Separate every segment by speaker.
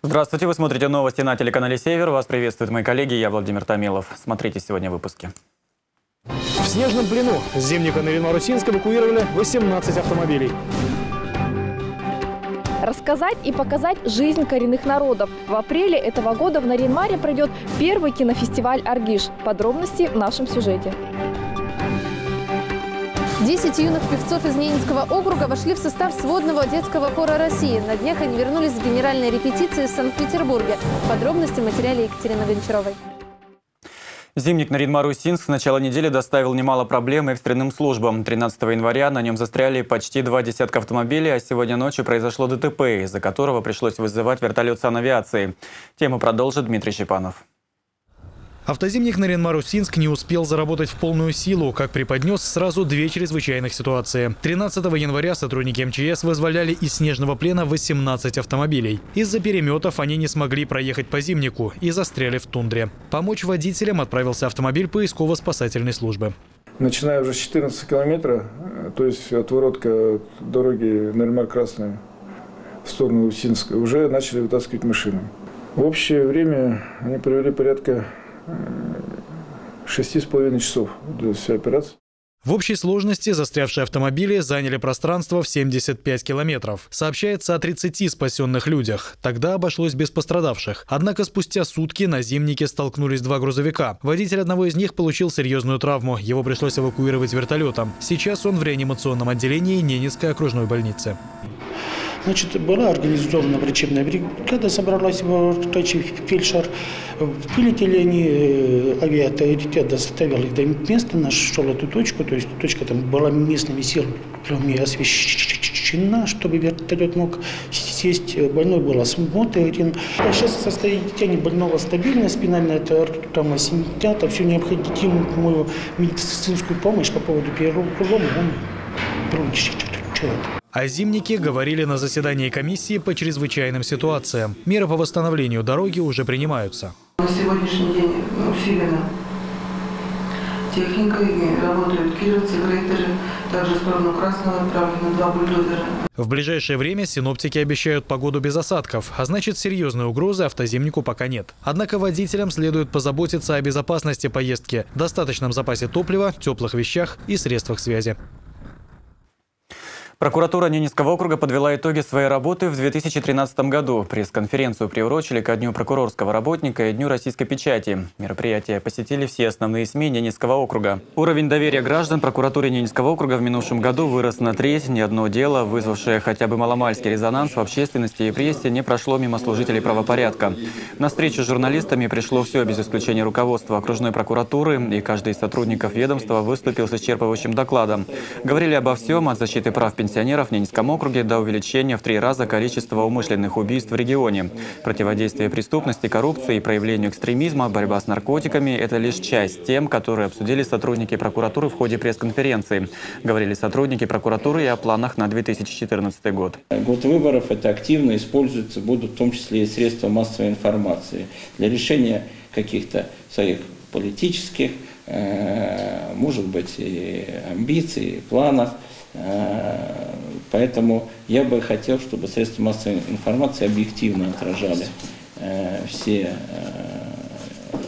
Speaker 1: Здравствуйте, вы смотрите новости на телеканале «Север». Вас приветствуют мои коллеги, я Владимир Томилов. Смотрите сегодня в выпуске.
Speaker 2: В снежном плену с зимника на Рено-Русинск эвакуировали 18 автомобилей.
Speaker 3: Рассказать и показать жизнь коренных народов. В апреле этого года в Наринмаре пройдет первый кинофестиваль «Аргиш». Подробности в нашем сюжете.
Speaker 4: 10 юных певцов из Ненецкого округа вошли в состав сводного детского хора России. На днях они вернулись с генеральной репетиции в Санкт-Петербурге. Подробности в материале Екатерины Гончаровой.
Speaker 1: Зимник Наринмар-Усинск с начала недели доставил немало проблем экстренным службам. 13 января на нем застряли почти два десятка автомобилей, а сегодня ночью произошло ДТП, из-за которого пришлось вызывать вертолет санавиации. Тему продолжит Дмитрий Щепанов.
Speaker 2: Автозимник Наринмар-Усинск не успел заработать в полную силу, как преподнес сразу две чрезвычайных ситуации. 13 января сотрудники МЧС вызволяли из снежного плена 18 автомобилей. Из-за переметов они не смогли проехать по зимнику и застряли в тундре. Помочь водителям отправился автомобиль поисково-спасательной службы.
Speaker 5: Начиная уже с 14 километра, то есть от воротка дороги Наринмар-Красная в сторону Усинска, уже начали вытаскивать машины. В общее время они провели порядка шести с половиной часов для всей операции.
Speaker 2: В общей сложности застрявшие автомобили заняли пространство в 75 километров. Сообщается о 30 спасенных людях. Тогда обошлось без пострадавших. Однако спустя сутки на зимнике столкнулись два грузовика. Водитель одного из них получил серьезную травму. Его пришлось эвакуировать вертолетом. Сейчас он в реанимационном отделении Ненецкой окружной больницы.
Speaker 6: Значит, была организована врачебная бригада, собралась врачи, фельдшер. Вылетели они, э, авиатаритет доставил их до места, нашел эту точку, то есть точка там была местными силами освещена, чтобы вертолет мог сесть. Больной был осмотрен. Сейчас состояние больного стабильное, спинальная травма снята, всю необходимую медицинскую помощь по поводу перелома он получит.
Speaker 2: О зимнике говорили на заседании комиссии по чрезвычайным ситуациям. Меры по восстановлению дороги уже принимаются.
Speaker 7: На сегодняшний день усилена техника, и работают кировцы, грейдеры. Также в сторону Красного отправлены два бульдозера.
Speaker 2: В ближайшее время синоптики обещают погоду без осадков, а значит серьезной угрозы автозимнику пока нет. Однако водителям следует позаботиться о безопасности поездки, достаточном запасе топлива, теплых вещах и средствах связи.
Speaker 1: Прокуратура Ненецкого округа подвела итоги своей работы в 2013 году. Пресс-конференцию приурочили ко Дню прокурорского работника и Дню российской печати. Мероприятие посетили все основные СМИ Ненецкого округа. Уровень доверия граждан прокуратуре Ненецкого округа в минувшем году вырос на треть. Ни одно дело, вызвавшее хотя бы маломальский резонанс в общественности и прессе, не прошло мимо служителей правопорядка. На встречу с журналистами пришло все без исключения руководства окружной прокуратуры, и каждый из сотрудников ведомства выступил с исчерпывающим докладом. Говорили обо всем, от защиты прав пенсионеров пенсионеров в Ненецком округе до увеличения в три раза количества умышленных убийств в регионе. Противодействие преступности, коррупции и проявлению экстремизма, борьба с наркотиками – это лишь часть тем, которые обсудили сотрудники прокуратуры в ходе пресс-конференции. Говорили сотрудники прокуратуры и о планах на 2014 год.
Speaker 8: Год выборов это активно используется, будут в том числе и средства массовой информации для решения каких-то своих политических, э, может быть, и амбиций, планов – Э, поэтому я бы хотел, чтобы средства массовой информации объективно отражали э, все э,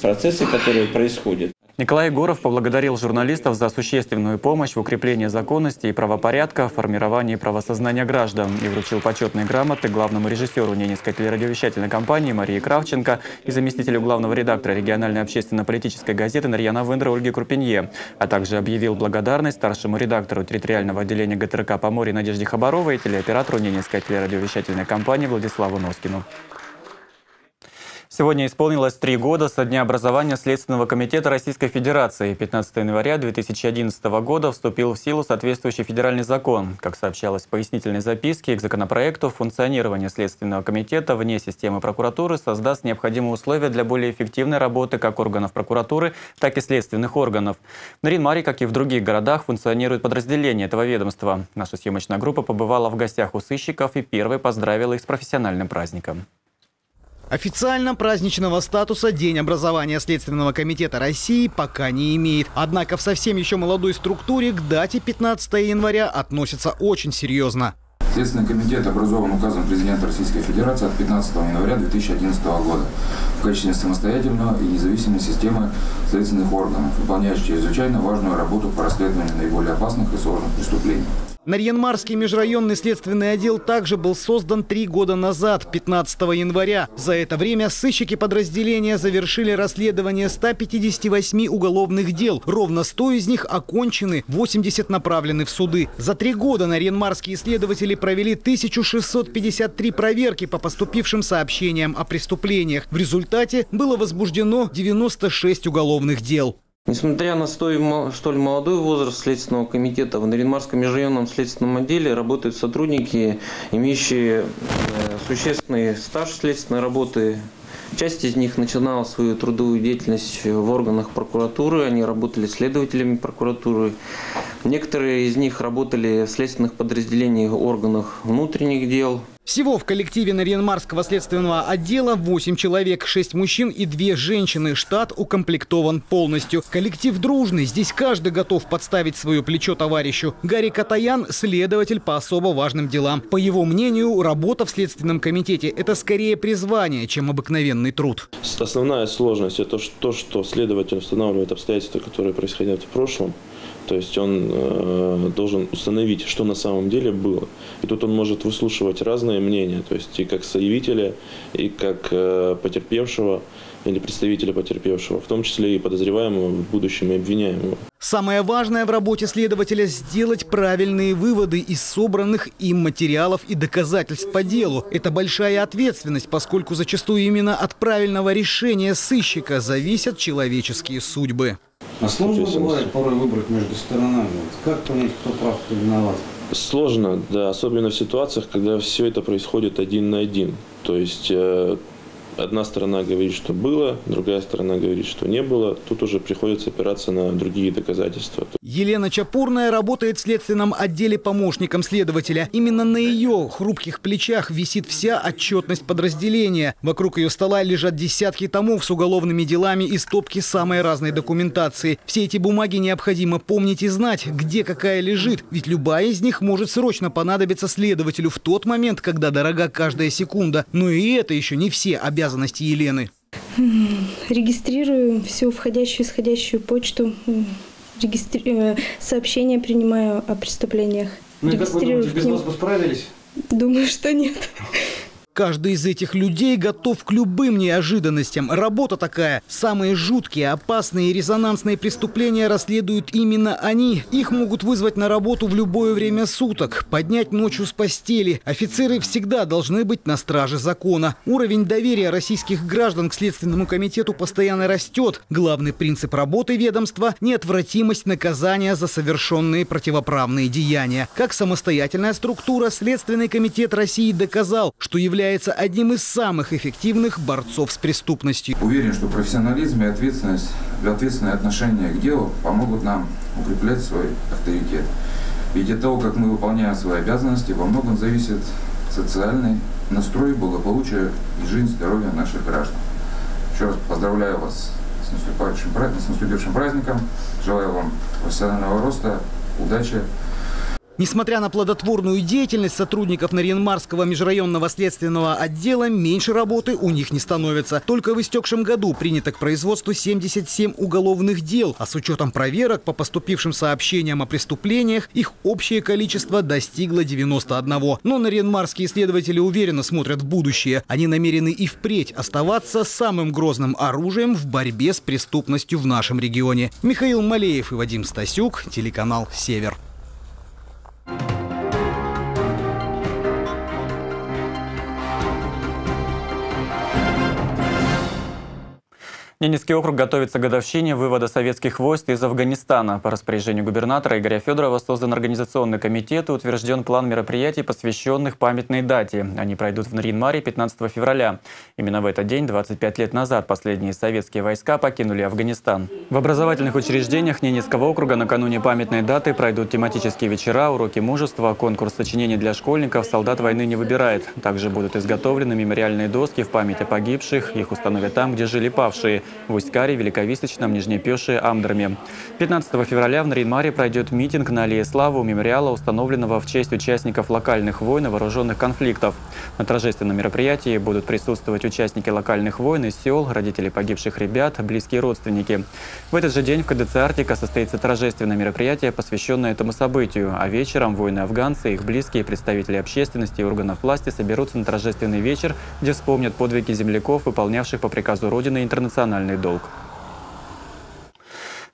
Speaker 8: процессы, которые происходят.
Speaker 1: Николай Егоров поблагодарил журналистов за существенную помощь в укреплении законности и правопорядка, формировании правосознания граждан и вручил почетные грамоты главному режиссеру Ненецкой телерадиовещательной компании Марии Кравченко и заместителю главного редактора региональной общественно-политической газеты Нарьяна Вендра Ольги Крупинье, а также объявил благодарность старшему редактору территориального отделения ГТРК Поморье Надежде Хабаровой и телеоператору Ненецкой телерадиовещательной компании Владиславу Носкину. Сегодня исполнилось три года со дня образования Следственного комитета Российской Федерации. 15 января 2011 года вступил в силу соответствующий федеральный закон. Как сообщалось в пояснительной записке к законопроекту, функционирование Следственного комитета вне системы прокуратуры создаст необходимые условия для более эффективной работы как органов прокуратуры, так и следственных органов. В Наринмаре, как и в других городах, функционирует подразделение этого ведомства. Наша съемочная группа побывала в гостях у сыщиков и первой поздравила их с профессиональным праздником.
Speaker 9: Официально праздничного статуса День образования Следственного комитета России пока не имеет. Однако в совсем еще молодой структуре к дате 15 января относятся очень серьезно.
Speaker 10: Следственный комитет образован указом президента Российской Федерации от 15 января 2011 года в качестве самостоятельного и независимой системы следственных органов, выполняющей чрезвычайно важную работу по расследованию наиболее опасных и сложных преступлений.
Speaker 9: Нарьянмарский межрайонный следственный отдел также был создан три года назад, 15 января. За это время сыщики подразделения завершили расследование 158 уголовных дел. Ровно 100 из них окончены, 80 направлены в суды. За три года нарьянмарские следователи провели 1653 проверки по поступившим сообщениям о преступлениях. В результате было возбуждено 96 уголовных дел.
Speaker 11: Несмотря на столь молодой возраст Следственного комитета, в Наринмарском межрайонном следственном отделе работают сотрудники, имеющие э, существенный стаж следственной работы. Часть из них начинала свою трудовую деятельность в органах прокуратуры, они работали следователями прокуратуры. Некоторые из них работали в следственных подразделениях органах внутренних дел.
Speaker 9: Всего в коллективе Нарьянмарского следственного отдела 8 человек, 6 мужчин и 2 женщины. Штат укомплектован полностью. Коллектив дружный, здесь каждый готов подставить свое плечо товарищу. Гарри Катаян – следователь по особо важным делам. По его мнению, работа в Следственном комитете – это скорее призвание, чем обыкновенный труд.
Speaker 12: Основная сложность – это то, что следователь устанавливает обстоятельства, которые происходят в прошлом. То есть он э, должен установить, что на самом деле было. И тут он может выслушивать разные мнения, то есть и как соявителя, и как э, потерпевшего или представителя потерпевшего, в том числе и подозреваемого в будущем и обвиняемого.
Speaker 9: Самое важное в работе следователя – сделать правильные выводы из собранных им материалов и доказательств по делу. Это большая ответственность, поскольку зачастую именно от правильного решения сыщика зависят человеческие судьбы.
Speaker 13: А сложно бывает порой выбрать между сторонами? Как понять, кто прав, кто виноват?
Speaker 12: Сложно, да, особенно в ситуациях, когда все это происходит один на один. То есть э, одна сторона говорит, что было, другая сторона говорит, что не было. Тут уже приходится опираться на другие доказательства.
Speaker 9: Елена Чапурная работает в следственном отделе помощником следователя. Именно на ее хрупких плечах висит вся отчетность подразделения. Вокруг ее стола лежат десятки томов с уголовными делами и стопки самой разной документации. Все эти бумаги необходимо помнить и знать, где какая лежит. Ведь любая из них может срочно понадобиться следователю в тот момент, когда дорога каждая секунда. Но и это еще не все обязаны обязанности Елены?
Speaker 14: Регистрирую всю входящую и исходящую почту, регистри... Э, сообщения принимаю о преступлениях.
Speaker 13: Ну и как вы думаете, без вас бы справились?
Speaker 14: Думаю, что нет.
Speaker 9: Каждый из этих людей готов к любым неожиданностям. Работа такая. Самые жуткие, опасные и резонансные преступления расследуют именно они. Их могут вызвать на работу в любое время суток, поднять ночью с постели. Офицеры всегда должны быть на страже закона. Уровень доверия российских граждан к Следственному комитету постоянно растет. Главный принцип работы ведомства – неотвратимость наказания за совершенные противоправные деяния. Как самостоятельная структура, Следственный комитет России доказал, что является является одним из самых эффективных борцов с преступностью.
Speaker 10: Уверен, что профессионализм и ответственность, ответственное отношение к делу помогут нам укреплять свой авторитет. Ведь от того, как мы выполняем свои обязанности, во многом зависит социальный настрой, благополучие и жизнь, здоровье наших граждан. Еще раз поздравляю вас с наступающим, с наступившим праздником. Желаю вам профессионального роста, удачи.
Speaker 9: Несмотря на плодотворную деятельность сотрудников Нарьянмарского межрайонного следственного отдела, меньше работы у них не становится. Только в истекшем году принято к производству 77 уголовных дел, а с учетом проверок по поступившим сообщениям о преступлениях, их общее количество достигло 91. Но нарьянмарские следователи уверенно смотрят в будущее. Они намерены и впредь оставаться самым грозным оружием в борьбе с преступностью в нашем регионе. Михаил Малеев и Вадим Стасюк, телеканал «Север».
Speaker 1: thank you Ненецкий округ готовится к годовщине вывода советских войск из Афганистана. По распоряжению губернатора Игоря Федорова создан организационный комитет и утвержден план мероприятий, посвященных памятной дате. Они пройдут в Наринмаре 15 февраля. Именно в этот день, 25 лет назад, последние советские войска покинули Афганистан. В образовательных учреждениях Ненецкого округа накануне памятной даты пройдут тематические вечера, уроки мужества, конкурс сочинений для школьников «Солдат войны не выбирает». Также будут изготовлены мемориальные доски в память о погибших. Их установят там, где жили павшие. В Усть-Каре, Великовисточном, Нижнепеше, Амдерме. 15 февраля в Наринмаре пройдет митинг на Аллее Славы у мемориала, установленного в честь участников локальных войн и вооруженных конфликтов. На торжественном мероприятии будут присутствовать участники локальных войн из сел, родители погибших ребят, близкие родственники. В этот же день в КДЦ «Арктика» состоится торжественное мероприятие, посвященное этому событию, а вечером воины-афганцы, их близкие, представители общественности и органов власти соберутся на торжественный вечер, где вспомнят подвиги земляков, выполнявших по приказу Родины интернациональный долг.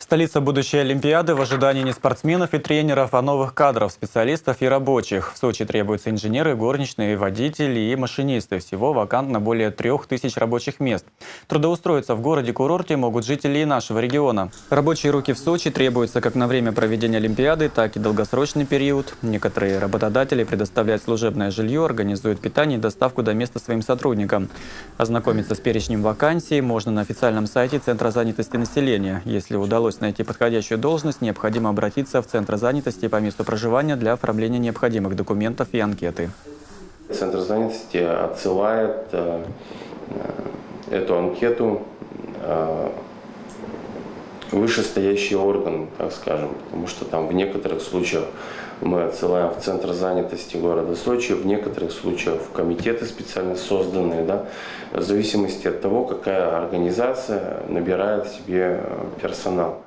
Speaker 1: Столица будущей Олимпиады в ожидании не спортсменов и тренеров, а новых кадров, специалистов и рабочих. В Сочи требуются инженеры, горничные, водители и машинисты. Всего вакантно более трех тысяч рабочих мест. Трудоустроиться в городе-курорте могут жители и нашего региона. Рабочие руки в Сочи требуются как на время проведения Олимпиады, так и долгосрочный период. Некоторые работодатели предоставляют служебное жилье, организуют питание и доставку до места своим сотрудникам. Ознакомиться с перечнем вакансий можно на официальном сайте Центра занятости населения. Если удалось удалось найти подходящую должность, необходимо обратиться в Центр занятости по месту проживания для оформления необходимых документов и анкеты.
Speaker 15: Центр занятости отсылает э, эту анкету э, вышестоящий орган, так скажем, потому что там в некоторых случаях мы отсылаем в Центр занятости города Сочи, в некоторых случаях в комитеты специально созданные, да, в зависимости от того, какая организация набирает себе э, персонал.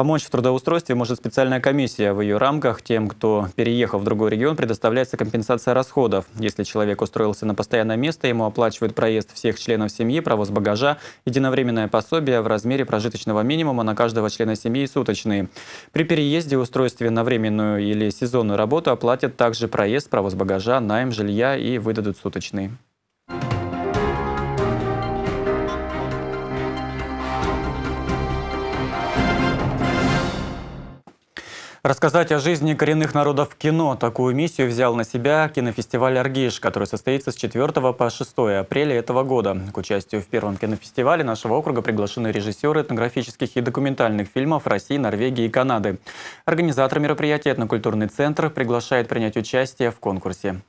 Speaker 1: Помочь в трудоустройстве может специальная комиссия. В ее рамках тем, кто переехал в другой регион, предоставляется компенсация расходов. Если человек устроился на постоянное место, ему оплачивают проезд всех членов семьи, провоз багажа, единовременное пособие в размере прожиточного минимума на каждого члена семьи и суточные. При переезде устройстве на временную или сезонную работу оплатят также проезд, провоз багажа, найм жилья и выдадут суточные. Рассказать о жизни коренных народов в кино. Такую миссию взял на себя кинофестиваль «Аргиш», который состоится с 4 по 6 апреля этого года. К участию в первом кинофестивале нашего округа приглашены режиссеры этнографических и документальных фильмов России, Норвегии и Канады. Организатор мероприятия «Этнокультурный центр» приглашает принять участие в конкурсе.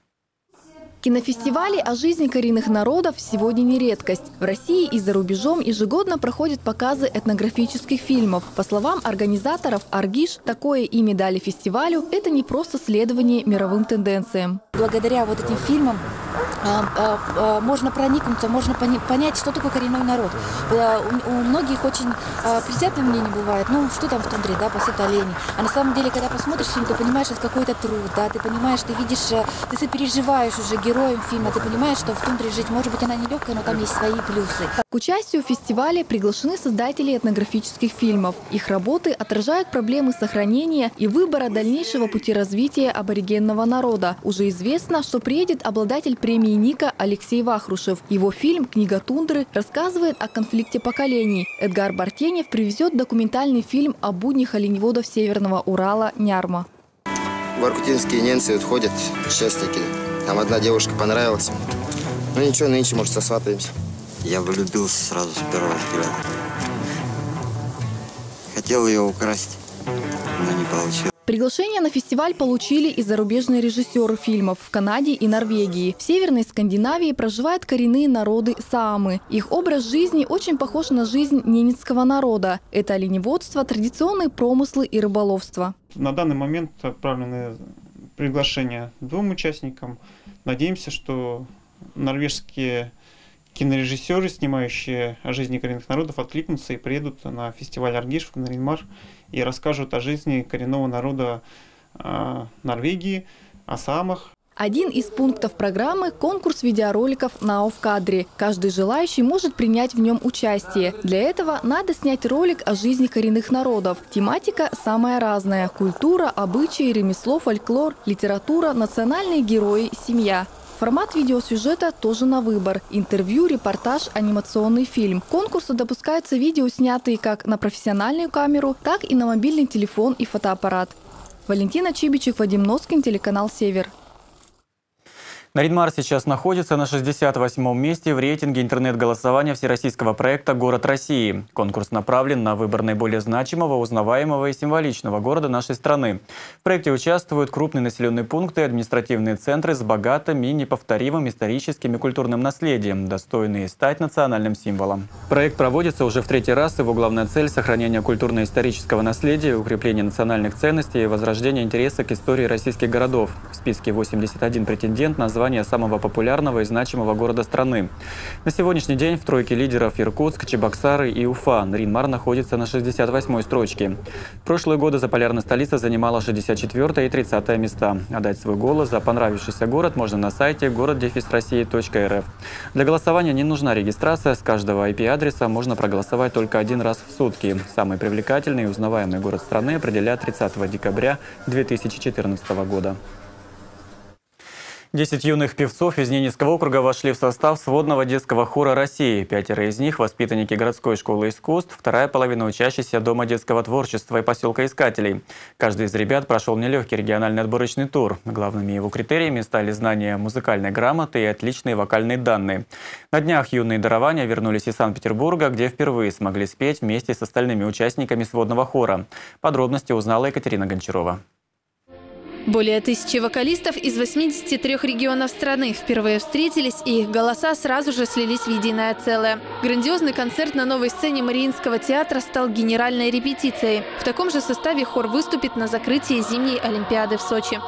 Speaker 3: Кинофестивали о жизни коренных народов сегодня не редкость. В России и за рубежом ежегодно проходят показы этнографических фильмов. По словам организаторов «Аргиш», такое имя дали фестивалю – это не просто следование мировым тенденциям.
Speaker 16: Благодаря вот этим фильмам можно проникнуться, можно понять, что такое коренной народ. У, многих очень приятное мнение бывает, ну, что там в тундре, да, пасут олени. А на самом деле, когда посмотришь фильм, ты понимаешь, это какой-то труд, да, ты понимаешь, ты видишь, э, ты сопереживаешь уже героем фильма, ты понимаешь, что в тундре жить, может быть, она нелегкая, но там есть свои плюсы.
Speaker 3: К участию в фестивале приглашены создатели этнографических фильмов. Их работы отражают проблемы сохранения и выбора дальнейшего пути развития аборигенного народа. Уже известно, что приедет обладатель премии Ника Алексей Вахрушев. Его фильм «Книга тундры» рассказывает о конфликте поколений. Эдгар Бартенев привезет документальный фильм о буднях оленеводов Северного Урала «Нярма».
Speaker 17: Воркутинские немцы отходят, счастники. Там одна девушка понравилась. Ну ничего, нынче, может, сосватаемся.
Speaker 18: Я влюбился сразу с первого взгляда. Хотел ее украсть, но не получилось.
Speaker 3: Приглашение на фестиваль получили и зарубежные режиссеры фильмов в Канаде и Норвегии. В Северной Скандинавии проживают коренные народы Саамы. Их образ жизни очень похож на жизнь ненецкого народа. Это оленеводство, традиционные промыслы и рыболовство.
Speaker 19: На данный момент отправлены приглашения двум участникам. Надеемся, что норвежские кинорежиссеры, снимающие о жизни коренных народов, откликнутся и приедут на фестиваль Аргиш в Наринмар и расскажут о жизни коренного народа э, Норвегии, о самых.
Speaker 3: Один из пунктов программы – конкурс видеороликов на в кадре. Каждый желающий может принять в нем участие. Для этого надо снять ролик о жизни коренных народов. Тематика самая разная – культура, обычаи, ремесло, фольклор, литература, национальные герои, семья. Формат видеосюжета тоже на выбор. Интервью, репортаж, анимационный фильм. К конкурсу допускаются видео, снятые как на профессиональную камеру, так и на мобильный телефон и фотоаппарат. Валентина Чибичек, Вадим Носкин, телеканал «Север».
Speaker 1: Наринмар сейчас находится на 68-м месте в рейтинге интернет-голосования всероссийского проекта «Город России». Конкурс направлен на выбор наиболее значимого, узнаваемого и символичного города нашей страны. В проекте участвуют крупные населенные пункты административные центры с богатым и неповторимым историческим и культурным наследием, достойные стать национальным символом. Проект проводится уже в третий раз. Его главная цель – сохранение культурно-исторического наследия, укрепление национальных ценностей и возрождение интереса к истории российских городов. В списке 81 претендент назван звание самого популярного и значимого города страны. На сегодняшний день в тройке лидеров Иркутск, Чебоксары и Уфа. Ринмар находится на 68-й строчке. В прошлые годы заполярная столица занимала 64 и 30 места. Отдать свой голос за понравившийся город можно на сайте город-россии.рф. Для голосования не нужна регистрация. С каждого IP-адреса можно проголосовать только один раз в сутки. Самый привлекательный и узнаваемый город страны определят 30 декабря 2014 года. Десять юных певцов из Ненецкого округа вошли в состав сводного детского хора России. Пятеро из них – воспитанники городской школы искусств, вторая половина – учащиеся Дома детского творчества и поселка Искателей. Каждый из ребят прошел нелегкий региональный отборочный тур. Главными его критериями стали знания музыкальной грамоты и отличные вокальные данные. На днях юные дарования вернулись из Санкт-Петербурга, где впервые смогли спеть вместе с остальными участниками сводного хора. Подробности узнала Екатерина Гончарова.
Speaker 4: Более тысячи вокалистов из 83 регионов страны впервые встретились, и их голоса сразу же слились в единое целое. Грандиозный концерт на новой сцене Мариинского театра стал генеральной репетицией. В таком же составе хор выступит на закрытии зимней Олимпиады в Сочи.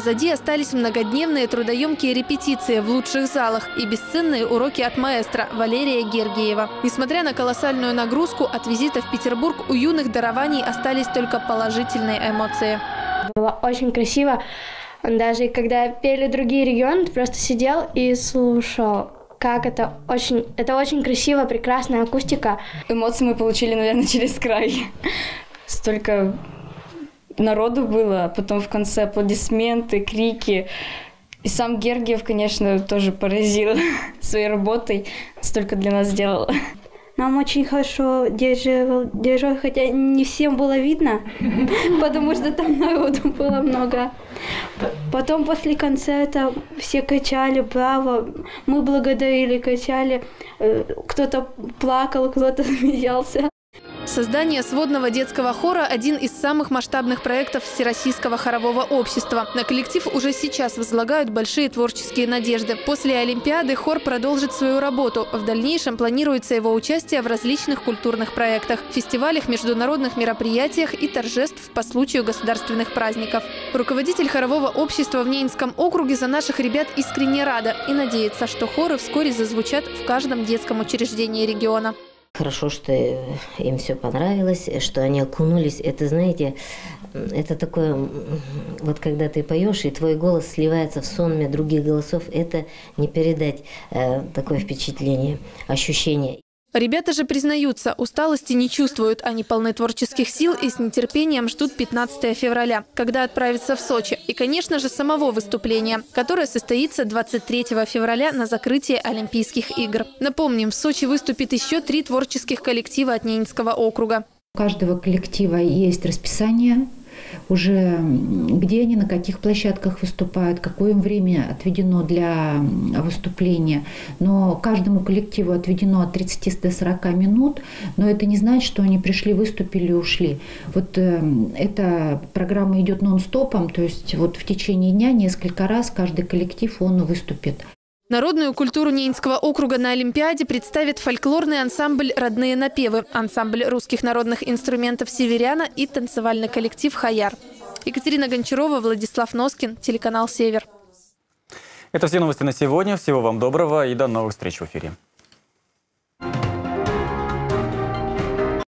Speaker 4: Позади остались многодневные трудоемкие репетиции в лучших залах и бесценные уроки от маэстро Валерия Гергиева. Несмотря на колоссальную нагрузку, от визита в Петербург у юных дарований остались только положительные эмоции.
Speaker 20: Было очень красиво. Даже когда пели другие регионы, ты просто сидел и слушал как это очень, это очень красиво, прекрасная акустика.
Speaker 21: Эмоции мы получили, наверное, через край. Столько народу было, потом в конце аплодисменты, крики. И сам Гергиев, конечно, тоже поразил своей работой, столько для нас сделал.
Speaker 20: Нам очень хорошо держал, держал, хотя не всем было видно, потому что там народу было много. Потом после концерта все качали, браво, мы благодарили, качали, э, кто-то плакал, кто-то смеялся.
Speaker 4: Создание сводного детского хора – один из самых масштабных проектов Всероссийского хорового общества. На коллектив уже сейчас возлагают большие творческие надежды. После Олимпиады хор продолжит свою работу. В дальнейшем планируется его участие в различных культурных проектах, фестивалях, международных мероприятиях и торжеств по случаю государственных праздников. Руководитель хорового общества в Ненецком округе за наших ребят искренне рада и надеется, что хоры вскоре зазвучат в каждом детском учреждении региона.
Speaker 22: Хорошо, что им все понравилось, что они окунулись. Это, знаете, это такое, вот когда ты поешь, и твой голос сливается в сонме других голосов, это не передать э, такое впечатление, ощущение.
Speaker 4: Ребята же признаются, усталости не чувствуют, они полны творческих сил и с нетерпением ждут 15 февраля, когда отправятся в Сочи. И, конечно же, самого выступления, которое состоится 23 февраля на закрытии Олимпийских игр. Напомним, в Сочи выступит еще три творческих коллектива от Ненецкого округа.
Speaker 23: У каждого коллектива есть расписание уже где они, на каких площадках выступают, какое им время отведено для выступления. Но каждому коллективу отведено от 30 до 40 минут, но это не значит, что они пришли, выступили и ушли. Вот э, эта программа идет нон-стопом, то есть вот в течение дня несколько раз каждый коллектив он выступит.
Speaker 4: Народную культуру Ненецкого округа на Олимпиаде представит фольклорный ансамбль «Родные напевы», ансамбль русских народных инструментов «Северяна» и танцевальный коллектив «Хаяр». Екатерина Гончарова, Владислав Носкин, телеканал «Север».
Speaker 1: Это все новости на сегодня. Всего вам доброго и до новых встреч в эфире.